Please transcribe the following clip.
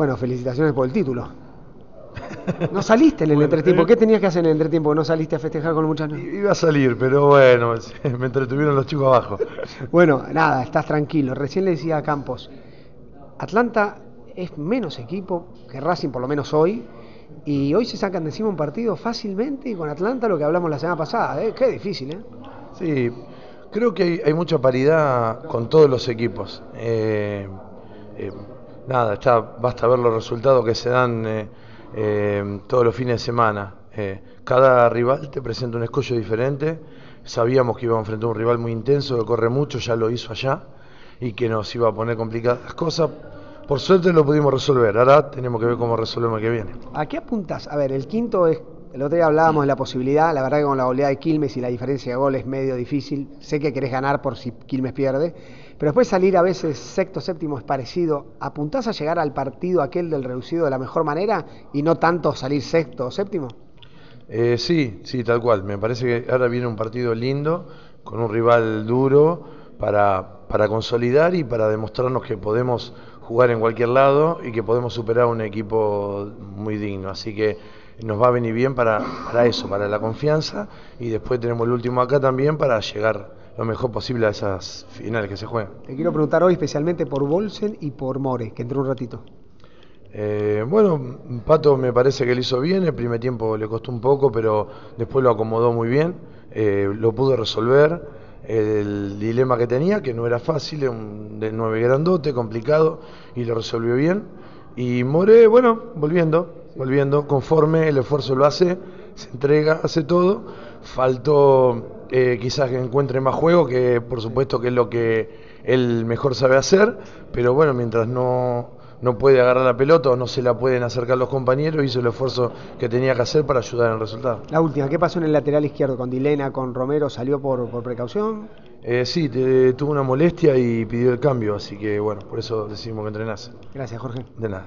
Bueno, felicitaciones por el título. No saliste en el entretiempo. ¿Qué tenías que hacer en el entretiempo? ¿No saliste a festejar con los muchachos? Iba a salir, pero bueno, me entretuvieron los chicos abajo. Bueno, nada, estás tranquilo. Recién le decía a Campos, Atlanta es menos equipo que Racing, por lo menos hoy, y hoy se sacan de encima un partido fácilmente y con Atlanta lo que hablamos la semana pasada. ¿eh? Qué difícil, ¿eh? Sí, creo que hay, hay mucha paridad con todos los equipos. Eh, eh, nada, basta ver los resultados que se dan eh, eh, todos los fines de semana. Eh, cada rival te presenta un escollo diferente. Sabíamos que iba a enfrentar un rival muy intenso, que corre mucho, ya lo hizo allá, y que nos iba a poner complicadas las cosas. Por suerte lo pudimos resolver. Ahora tenemos que ver cómo resolvemos el que viene. ¿A qué apuntas? A ver, el quinto es. El otro día hablábamos de la posibilidad, la verdad que con la goleada de Quilmes y la diferencia de goles es medio difícil. Sé que querés ganar por si Quilmes pierde, pero después salir a veces sexto, séptimo es parecido. ¿Apuntás a llegar al partido aquel del reducido de la mejor manera y no tanto salir sexto o séptimo? Eh, sí, sí, tal cual. Me parece que ahora viene un partido lindo, con un rival duro, para, para consolidar y para demostrarnos que podemos jugar en cualquier lado y que podemos superar a un equipo muy digno. Así que nos va a venir bien para, para eso, para la confianza y después tenemos el último acá también para llegar lo mejor posible a esas finales que se juegan. Te quiero preguntar hoy especialmente por Bolsen y por More, que entró un ratito. Eh, bueno, Pato me parece que lo hizo bien, el primer tiempo le costó un poco, pero después lo acomodó muy bien, eh, lo pudo resolver el dilema que tenía, que no era fácil, un de nueve grandote, complicado, y lo resolvió bien. Y More, bueno, volviendo, volviendo, conforme el esfuerzo lo hace, se entrega, hace todo. Faltó eh, quizás que encuentre más juego, que por supuesto que es lo que él mejor sabe hacer, pero bueno, mientras no, no puede agarrar la pelota o no se la pueden acercar los compañeros, hizo el esfuerzo que tenía que hacer para ayudar en el resultado. La última, ¿qué pasó en el lateral izquierdo con Dilena, con Romero? ¿Salió por, por precaución? Eh, sí, te- tuvo una molestia y pidió el cambio, así que bueno, por eso decidimos que entrenase. Gracias, Jorge. De nada.